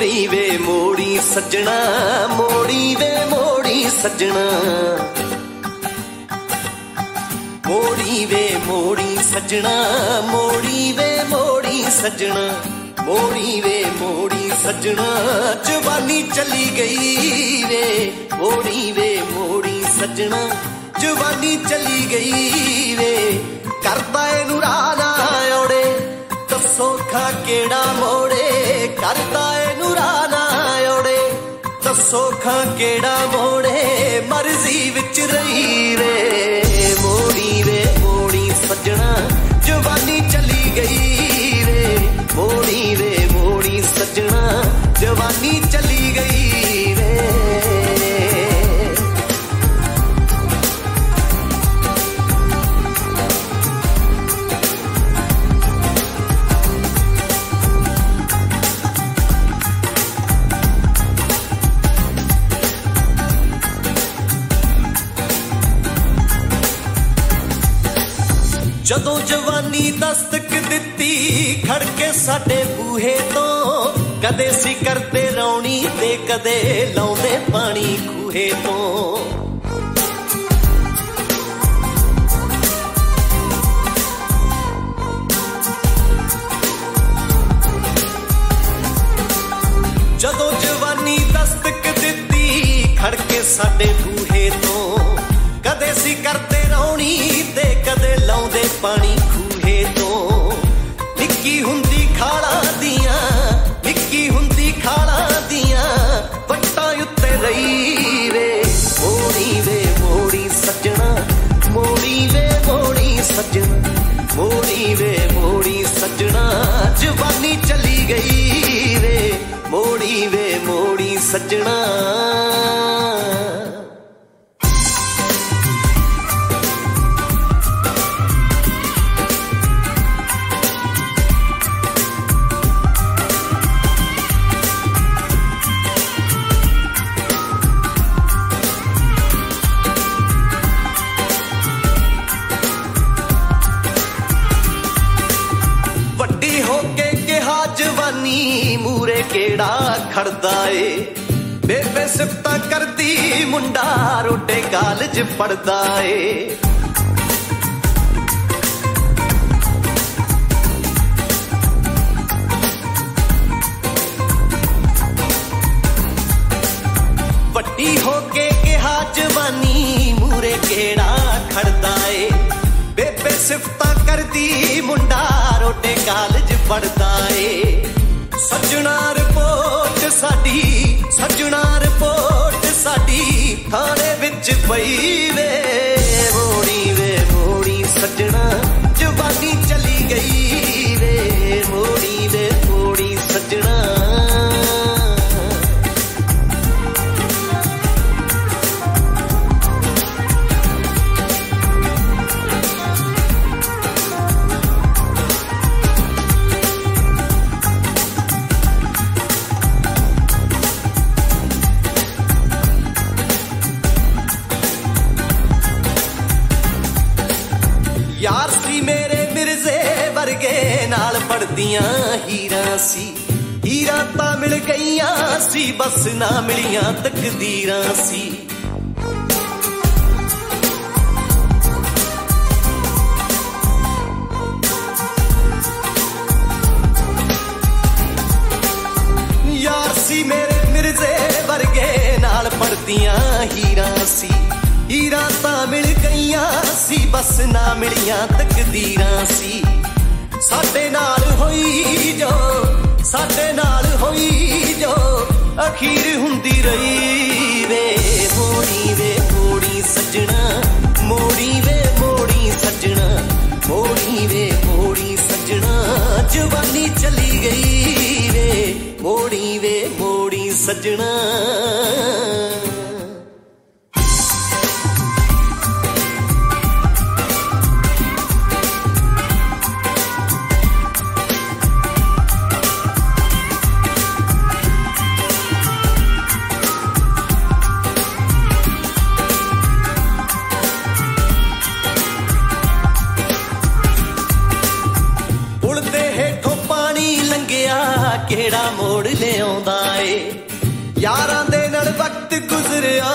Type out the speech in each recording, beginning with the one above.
ਮੋੜੀ ਵੇ ਮੋੜੀ ਸੱਜਣਾ ਮੋੜੀ ਵੇ ਮੋੜੀ ਸੱਜਣਾ। ਮੋੜੀ ਵੇ ਮੋੜੀ ਸੱਜਣਾ ਮੋੜੀ ਵੇ ਮੋੜੀ ਸੱਜਣਾ। ਮੋੜੀ ਵੇ ਮੋੜੀ ਸੱਜਣਾ, ਜਵਾਨੀ ਚਲੀ ਗਈ ਵੇ। ਮੋੜੀ ਵੇ ਮੋੜੀ ਸੱਜਣਾ, ਜਵਾਨੀ ਚਲੀ ਗਈ ਵੇ। ਕਰਦਾ ਇਹਨੂੰ ਰਾਣਾ ਓੜੇ ਦੱਸੋ ਖਾ ਕਿਹੜਾ ਮੋੜੇ। ਕਰਦਾ ਏ ਨੂਰਾ ਨਾ ਓੜੇ ਦੱਸੋ ਖਾਂ ਕਿਹੜਾ ਮੋੜੇ ਮਰਜ਼ੀ ਵਿੱਚ ਰਹੀ ਵੇ। ਮੋੜੀ ਜਦੋਂ ਜਵਾਨੀ ਦਸਤਕ ਦਿੱਤੀ, ਖੜਕੇ ਸਾਡੇ ਬੂਹੇ ਤੋਂ, ਕਦੇ ਸੀ ਕਰਦੇ ਰੌਣੀ ਤੇ ਕਦੇ ਲਾਉਂਦੇ ਪਾਣੀ ਖੂਹੇ ਤੋਂ। ਜਦੋਂ ਜਵਾਨੀ ਦਸਤਕ ਦਿੱਤੀ, ਖੜਕੇ ਸਾਡੇ ਬੂਹੇ ਤੋਂ ਕਦੇ ਸੀ ਕਰਦੇ ਰੌਣੀ ਤੇ ਕਦੇ ਲਾਉਂਦੇ ਪਾਣੀ ਖੂਹੇ ਤੋਂ। ਨਿੱਕੀ ਹੁੰਦੀ ਖਾਲਾਂ ਦੀਆਂ, ਨਿੱਕੀ ਹੁੰਦੀ ਖਾਲਾਂ ਦੀਆਂ, ਵੱਟਾਂ ਉੱਤੇ ਰਹੀ ਵੇ। ਮੋੜੀ ਵੇ, ਮੋੜੀ ਸੱਜਣਾ, ਮੋੜੀ ਵੇ, ਮੋੜੀ ਸੱਜਣਾ, ਮੋੜੀ ਵੇ, ਮੋੜੀ ਸੱਜਣਾ, ਜਵਾਨੀ ਚਲੀ ਗਈ ਵੇ। ਮੋੜੀ ਵੇ, ਮੋੜੀ ਸੱਜਣਾ। ਜਵਾਨੀ ਮੂਰੇ ਕਿਹੜਾ ਖੜਦਾ ਏ? ਬੇਬੇ ਸਿਫਤਾਂ ਕਰਦੀ, ਮੁੰਡਾ ਰੋਡੇ ਕਾਲਜ ਪੜਦਾ ਏ। ਵੱਡੀ ਹੋ ਕੇ ਕਿਹਾ, ਜਵਾਨੀ ਮੂਰੇ ਕਿਹੜਾ ਖੜਦਾ ਏ? ਬੇਬੇ ਸਿਫਤਾਂ ਕਰਦੀ, ਮੁੰਡਾ ਰੋਡੇ ਕਾਲਜ ਪੜਦਾ ਏ। ਸੱਜਣਾ ਰਿਪੋਰਟ ਸਾਡੀ ਸੱਜਣਾ ਰਿਪੋਰਟ ਸਾਡੀ ਥਾਣੇ ਵਿੱਚ ਪਈ ਵੇ। ਨਾਲ ਹੀਰਾ ਸੀ। ਹੀਰਾ ਤਾਂ ਮਿਲ ਗਈਆਂ ਸੀ, ਬਸ ਨਾ ਮਿਲੀਆਂ ਤਕਦੀਰਾਂ ਸੀ। ਯਾਰ ਸੀ ਮੇਰੇ ਮਿਰਜ਼ੇ ਵਰਗੇ ਨਾਲ ਪੜਦੀਆਂ ਹੀਰਾ ਸੀ। ਹੀਰਾ ਤਾਂ ਮਿਲ ਗਈਆਂ ਸੀ, ਬਸ ਨਾ ਮਿਲੀਆਂ ਤਕਦੀਰਾਂ ਸੀ। ਸਾਡੇ ਨਾਲ ਹੋਈ ਜੋ, ਸਾਡੇ ਨਾਲ ਹੋਈ ਜੋ। ਅਖੀਰ ਹੁੰਦੀ ਰਹੀ ਵੇ ਮੋੜੀ ਵੇ ਮੋੜੀ ਸੱਜਣਾ ਮੋੜੀ ਵੇ ਮੋੜੀ ਸੱਜਣਾ ਮੋੜੀ ਵੇ ਮੋੜੀ ਸੱਜਣਾ। ਜਵਾਨੀ ਚਲੀ ਗਈ ਵੇ ਮੋੜੀ ਵੇ ਮੋੜੀ ਸੱਜਣਾ। ਕਿਹੜਾ ਮੋੜ ਲਿਆਉਂਦਾ ਏ? ਯਾਰਾਂ ਦੇ ਨਾਲ ਵਕਤ ਗੁਜ਼ਰਿਆ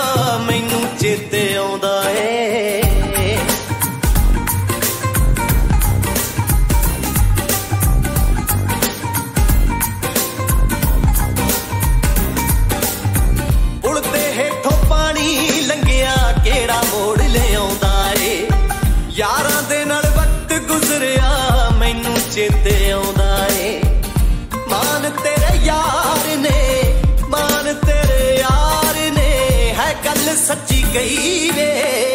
ਮੈਨੂੰ ਚੇਤੇ ਸੱਚੀ ਗਈ ਵੇ।